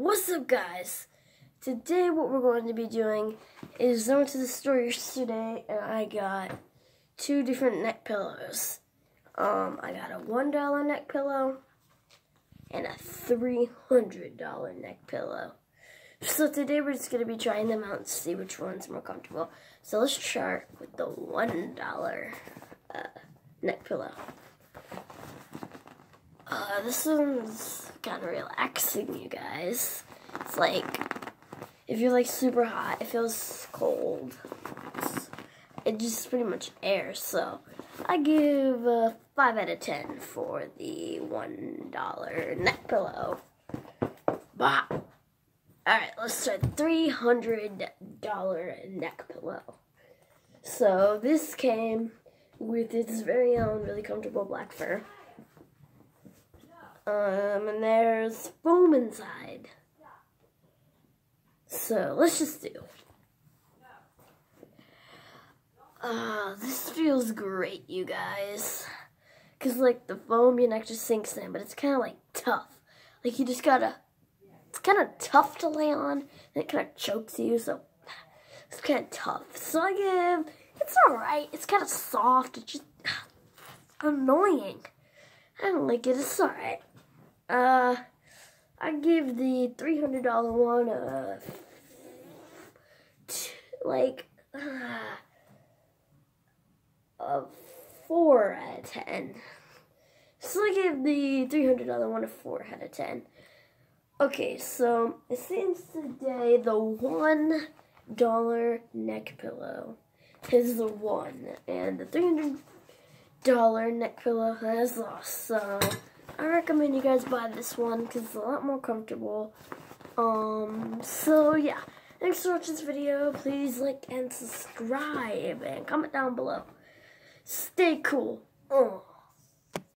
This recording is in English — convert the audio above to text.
What's up guys? Today what we're going to be doing is I went to the store yesterday and I got two different neck pillows. Um, I got a $1 neck pillow and a $300 neck pillow. So today we're just going to be trying them out and see which one's more comfortable. So let's start with the $1 uh, neck pillow. Uh, this one's kind of relaxing, you guys. It's like, if you're like super hot, it feels cold. It's, it just pretty much air, so I give a 5 out of 10 for the $1 neck pillow. Bah! Alright, let's the $300 neck pillow. So, this came with its very own really comfortable black fur. Um, and there's foam inside. So, let's just do. Uh, this feels great, you guys. Because, like, the foam, your neck just sinks in, but it's kind of, like, tough. Like, you just gotta, it's kind of tough to lay on, and it kind of chokes you, so it's kind of tough. So I give, it's alright. It's kind of soft. It's just annoying. I don't like it. It's alright. Uh, I give the three hundred dollar one a like uh, a four out of ten. So I give the three hundred dollar one a four out of ten. Okay, so it seems today the one dollar neck pillow is the one, and the three hundred dollar neck pillow has lost. So. I recommend you guys buy this one because it's a lot more comfortable. Um, so yeah. Thanks for watching this video. Please like and subscribe and comment down below. Stay cool. Oh.